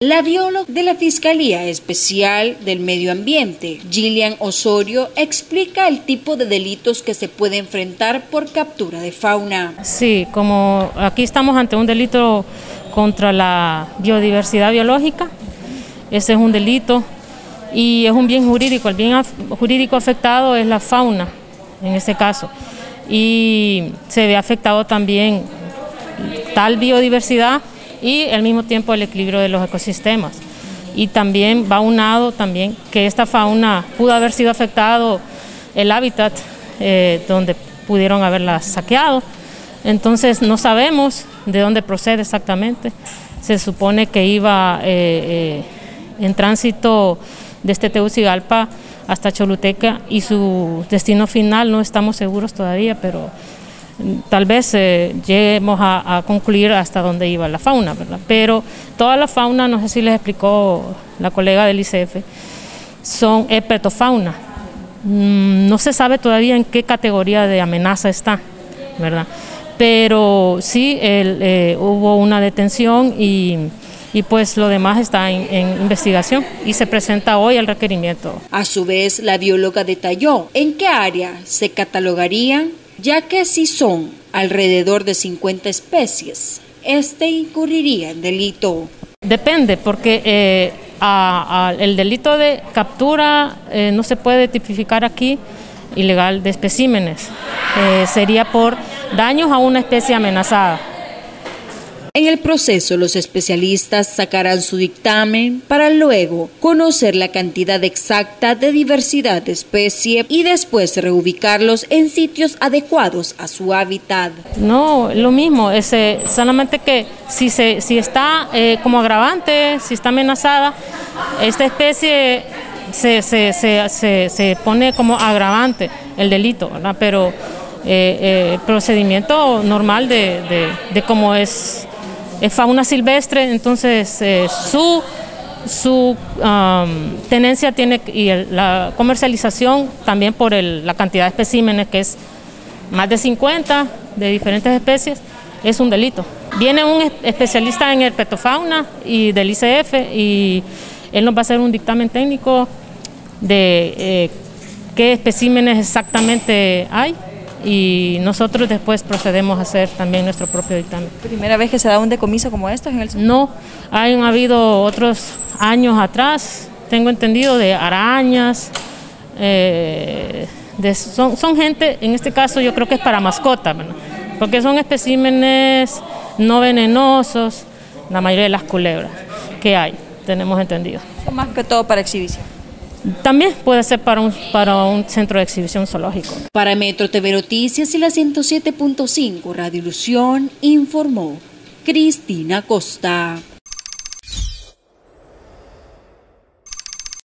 La bióloga de la Fiscalía Especial del Medio Ambiente, Gillian Osorio, explica el tipo de delitos que se puede enfrentar por captura de fauna. Sí, como aquí estamos ante un delito contra la biodiversidad biológica, ese es un delito y es un bien jurídico, el bien jurídico afectado es la fauna en este caso y se ve afectado también tal biodiversidad y al mismo tiempo el equilibrio de los ecosistemas. Y también va unado también que esta fauna pudo haber sido afectado el hábitat eh, donde pudieron haberla saqueado. Entonces no sabemos de dónde procede exactamente. Se supone que iba eh, eh, en tránsito desde Tegucigalpa hasta Choluteca y su destino final no estamos seguros todavía, pero tal vez eh, lleguemos a, concluir hasta dónde iba la fauna, ¿verdad? Pero toda la fauna, no sé si les explicó la colega del ICF, son herpetofauna. Mm, no se sabe todavía en qué categoría de amenaza está, ¿verdad? Pero sí eh, hubo una detención y, pues lo demás está en, en, investigación y se presenta hoy el requerimiento. A su vez, la bióloga detalló en qué área se catalogarían ya que si son alrededor de 50 especies, este incurriría en delito. Depende, porque eh, el delito de captura eh, no se puede tipificar aquí ilegal de especímenes. Eh, sería por daños a una especie amenazada. En el proceso, los especialistas sacarán su dictamen para luego conocer la cantidad exacta de diversidad de especie y después reubicarlos en sitios adecuados a su hábitat. No, lo mismo, ese, solamente que si, se, si está eh, como agravante, si está amenazada, esta especie se, se, se, se pone como agravante el delito, ¿verdad? pero eh, eh, procedimiento normal de, de cómo es es fauna silvestre, entonces eh, su, su tenencia tiene y la comercialización también por la cantidad de especímenes que es más de 50 de diferentes especies, es un delito. Viene un especialista en herpetofauna y del ICF y él nos va a hacer un dictamen técnico de eh, qué especímenes exactamente hay y nosotros después procedemos a hacer también nuestro propio dictamen. ¿Primera vez que se da un decomiso como esto en el No, han habido otros años atrás, tengo entendido, de arañas, eh, son, son, gente, en este caso yo creo que es para mascota, porque son especímenes no venenosos, la mayoría de las culebras que hay, tenemos entendido. Más que todo para exhibición. También puede ser para un, para un centro de exhibición zoológico. Para Metro TV Noticias y la 107.5 Radio Ilusión informó Cristina Costa.